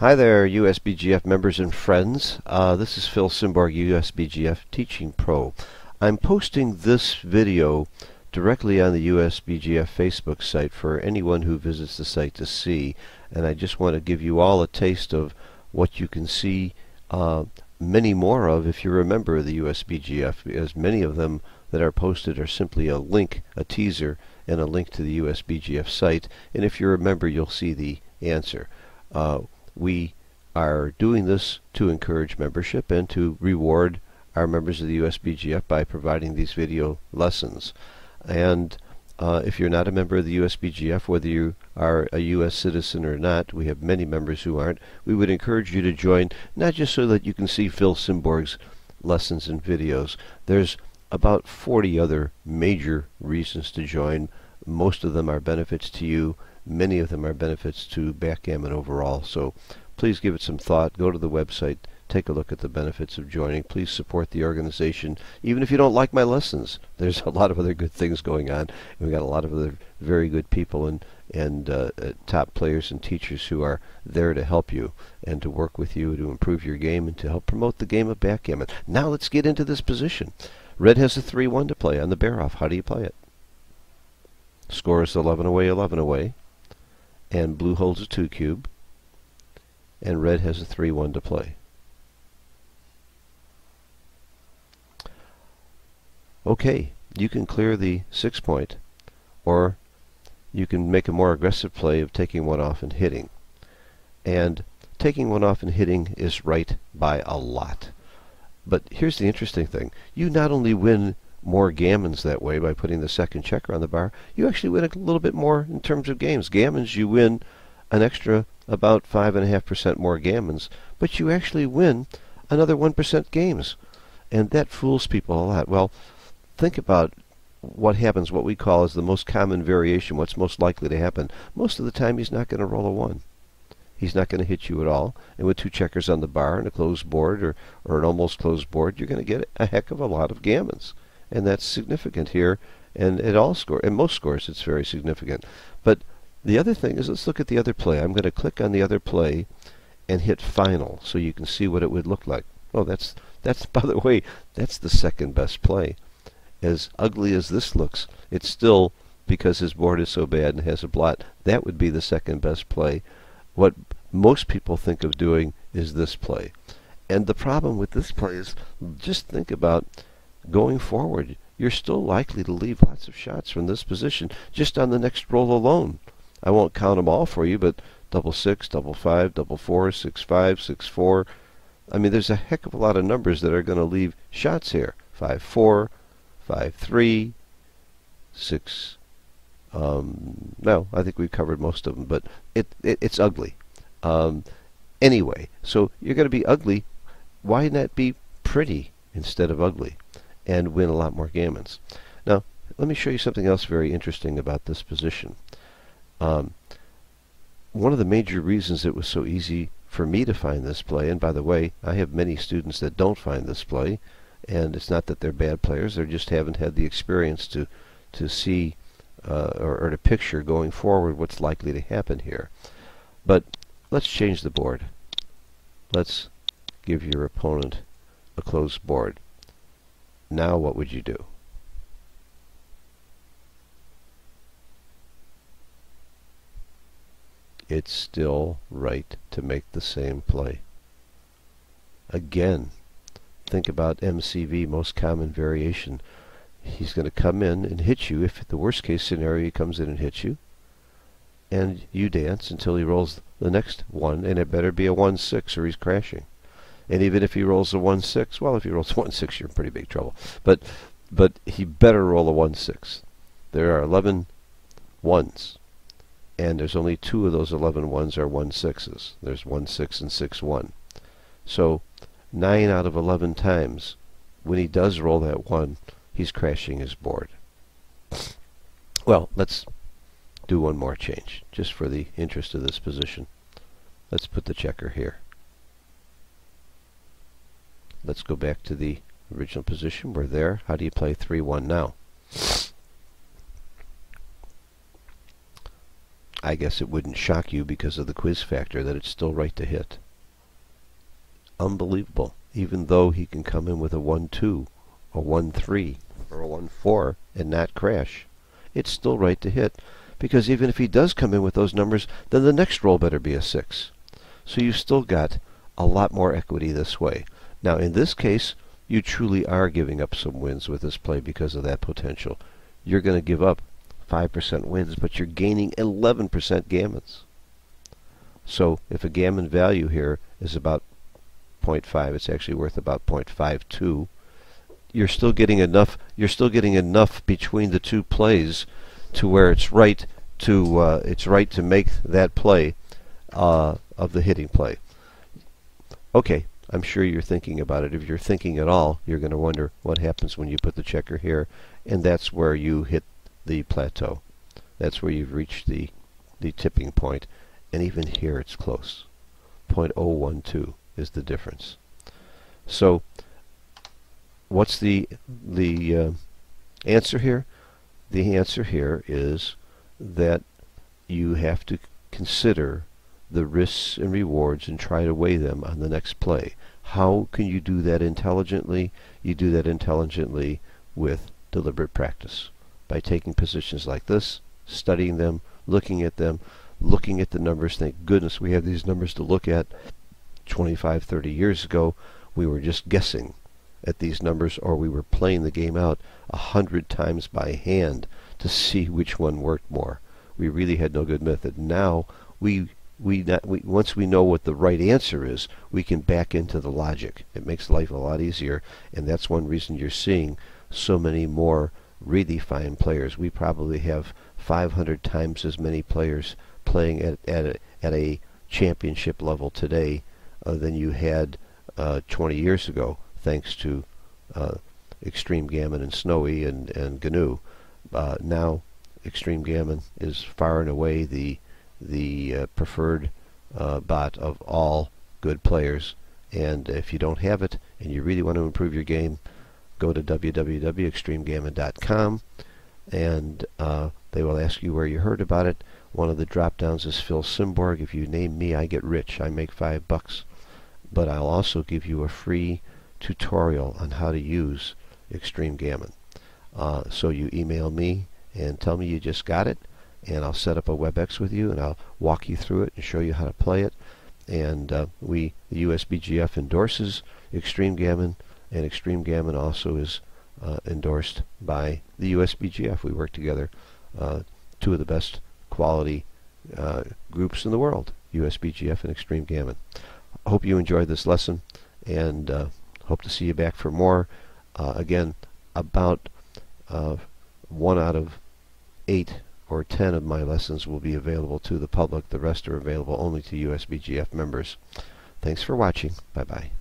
Hi there, USBGF members and friends. Uh, this is Phil Simborg, USBGF Teaching Pro. I'm posting this video directly on the USBGF Facebook site for anyone who visits the site to see, and I just want to give you all a taste of what you can see uh, many more of if you're a member of the USBGF, because many of them that are posted are simply a link, a teaser, and a link to the USBGF site, and if you're a member you'll see the answer. Uh, we are doing this to encourage membership and to reward our members of the USBGF by providing these video lessons. And uh, if you're not a member of the USBGF, whether you are a U.S. citizen or not, we have many members who aren't, we would encourage you to join, not just so that you can see Phil Simborg's lessons and videos. There's about 40 other major reasons to join. Most of them are benefits to you Many of them are benefits to backgammon overall, so please give it some thought. Go to the website, take a look at the benefits of joining. Please support the organization, even if you don't like my lessons. There's a lot of other good things going on. We've got a lot of other very good people and and uh, uh, top players and teachers who are there to help you and to work with you to improve your game and to help promote the game of backgammon. Now let's get into this position. Red has a 3-1 to play on the bear off. How do you play it? Score is 11 away, 11 away and blue holds a 2 cube, and red has a 3-1 to play. Okay, you can clear the 6 point, or you can make a more aggressive play of taking one off and hitting. And taking one off and hitting is right by a lot. But here's the interesting thing. You not only win more gammons that way by putting the second checker on the bar, you actually win a little bit more in terms of games. Gammons, you win an extra about 5.5% more gammons, but you actually win another 1% games. And that fools people a lot. Well, think about what happens, what we call is the most common variation, what's most likely to happen. Most of the time, he's not going to roll a 1. He's not going to hit you at all. And with two checkers on the bar and a closed board or, or an almost closed board, you're going to get a heck of a lot of gammons and that's significant here. And at all score, in most scores, it's very significant. But the other thing is, let's look at the other play. I'm going to click on the other play and hit final, so you can see what it would look like. Oh, that's that's by the way, that's the second best play. As ugly as this looks, it's still because his board is so bad and has a blot. That would be the second best play. What most people think of doing is this play. And the problem with this play is just think about going forward, you're still likely to leave lots of shots from this position just on the next roll alone. I won't count them all for you, but double six, double five, double four, six five, six four. I mean, there's a heck of a lot of numbers that are going to leave shots here. Five four, five three, six. Um, no, I think we've covered most of them, but it, it it's ugly. Um, anyway, so you're going to be ugly. Why not be pretty instead of ugly? And win a lot more gammons. Now, let me show you something else very interesting about this position. Um, one of the major reasons it was so easy for me to find this play, and by the way, I have many students that don't find this play, and it's not that they're bad players, they just haven't had the experience to, to see uh, or, or to picture going forward what's likely to happen here. But let's change the board. Let's give your opponent a closed board. Now what would you do? It's still right to make the same play. Again, think about MCV, most common variation. He's going to come in and hit you. If the worst case scenario, he comes in and hits you. And you dance until he rolls the next one, and it better be a 1-6 or he's crashing. And even if he rolls a 1 6, well, if he rolls 1 6, you're in pretty big trouble. But, but he better roll a 1 6. There are 11 ones. And there's only two of those 11 ones are 1 6s. There's 1 6 and 6 1. So 9 out of 11 times, when he does roll that 1, he's crashing his board. Well, let's do one more change, just for the interest of this position. Let's put the checker here. Let's go back to the original position. We're there. How do you play 3-1 now? I guess it wouldn't shock you because of the quiz factor that it's still right to hit. Unbelievable. Even though he can come in with a 1-2, a 1-3, or a 1-4 and not crash, it's still right to hit. Because even if he does come in with those numbers, then the next roll better be a 6. So you've still got a lot more equity this way. Now in this case, you truly are giving up some wins with this play because of that potential. You're going to give up 5% wins, but you're gaining 11% gammons. So if a gammon value here is about 0.5, it's actually worth about 0.52. You're still getting enough. You're still getting enough between the two plays to where it's right to uh, it's right to make that play uh, of the hitting play. Okay, I'm sure you're thinking about it. If you're thinking at all, you're going to wonder what happens when you put the checker here, and that's where you hit the plateau. That's where you've reached the, the tipping point, and even here it's close. 0.012 is the difference. So, what's the the uh, answer here? The answer here is that you have to consider the risks and rewards and try to weigh them on the next play. How can you do that intelligently? You do that intelligently with deliberate practice by taking positions like this, studying them, looking at them, looking at the numbers. Thank goodness we have these numbers to look at. 25, 30 years ago, we were just guessing at these numbers or we were playing the game out a hundred times by hand to see which one worked more. We really had no good method. Now we we, not, we once we know what the right answer is, we can back into the logic. It makes life a lot easier, and that's one reason you're seeing so many more really fine players. We probably have 500 times as many players playing at at a, at a championship level today uh, than you had uh, 20 years ago, thanks to uh, Extreme Gammon and Snowie and and GNU. Uh, now, Extreme Gammon is far and away the the uh, preferred uh, bot of all good players. And if you don't have it and you really want to improve your game, go to www.extremegammon.com and uh, they will ask you where you heard about it. One of the drop downs is Phil Simborg. If you name me, I get rich. I make five bucks. But I'll also give you a free tutorial on how to use Extreme Gammon. Uh, so you email me and tell me you just got it, and I'll set up a WebEx with you, and I'll walk you through it and show you how to play it. And uh, we, the USBGF endorses Extreme Gammon and Extreme Gammon also is uh, endorsed by the USBGF. We work together, uh, two of the best quality uh, groups in the world, USBGF and Extreme Gammon. Hope you enjoyed this lesson and uh, hope to see you back for more. Uh, again, about one out of eight or ten of my lessons will be available to the public. The rest are available only to USBGF members. Thanks for watching. Bye-bye.